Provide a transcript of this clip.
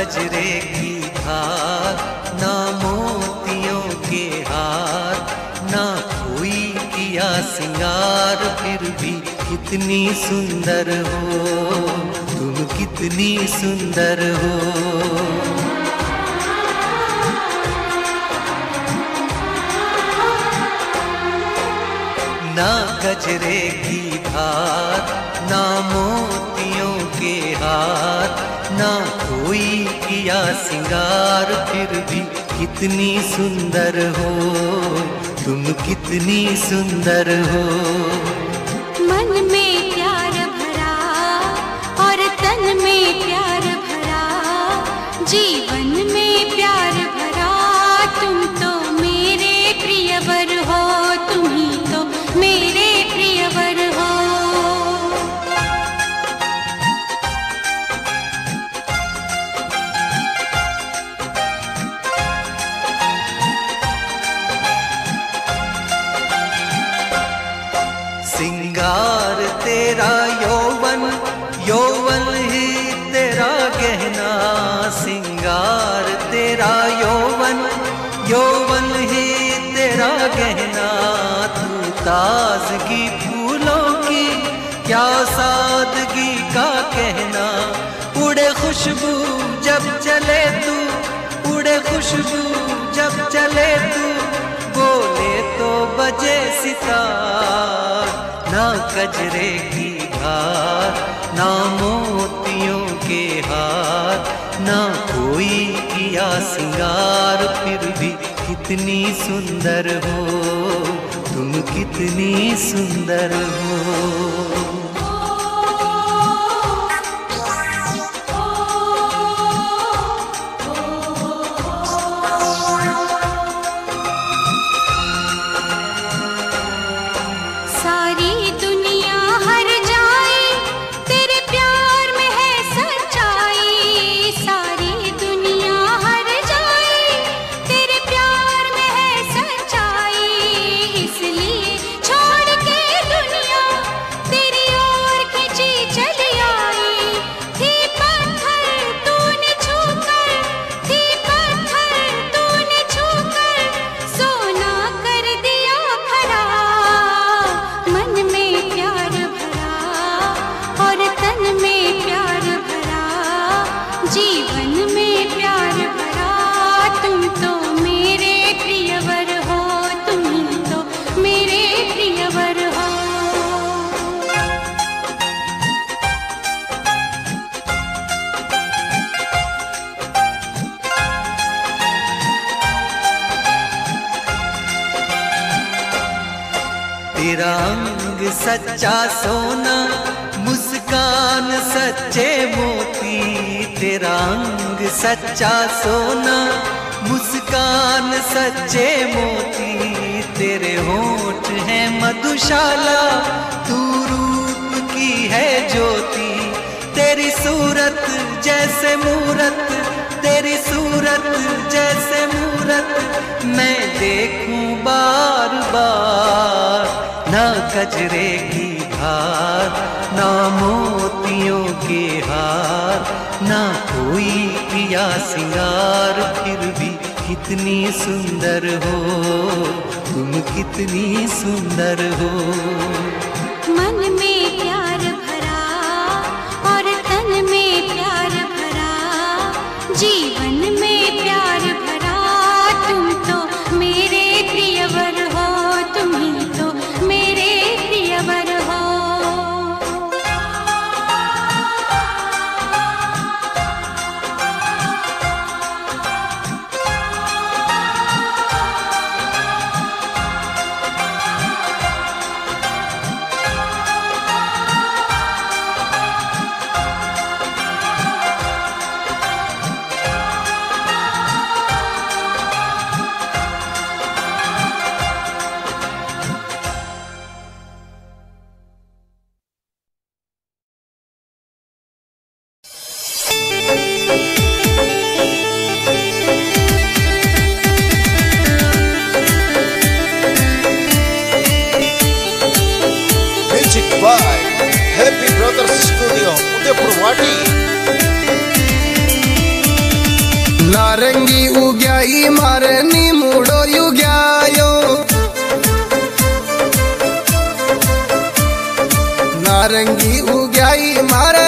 गजरे की धार, ना मोतियों के हार, ना कोई किया सिंगार, फिर भी कितनी सुंदर हो, तुम कितनी सुंदर हो। ना गजरे की धार, ना मोतियों के हाथ ना कोई किया सिंगार फिर भी कितनी सुंदर हो। तुम कितनी सुंदर हो। ही तेरा गहना, सिंगार तेरा यौवन यौवन ही तेरा गहना तू ताजगी फूलों की, क्या सादगी का कहना। उड़े खुशबू जब चले तू, उड़े खुशबू जब चले तू, बोले तो बजे सितार, ना कजरे की धार ना मोतियों के हार ना कोई किया सिंगार, फिर भी कितनी सुंदर हो, तुम कितनी सुंदर हो। तेरा अंग सच्चा सोना, मुस्कान सच्चे मोती। तेरा अंग सच्चा सोना, मुस्कान सच्चे मोती। तेरे होठ हैं मधुशाला, तू रूप की है ज्योति। तेरी सूरत जैसे मूरत, तेरी सूरत जैसे मूरत। मैं देखूँ बार बार ना गजरे की हार ना मोतियों के हार, ना कोई किया सिंगार, फिर भी कितनी सुंदर हो, तुम कितनी सुंदर हो। नारंगी उग्याई मारनी मुड़ो युग्यायो। नारंगी उग्याई मार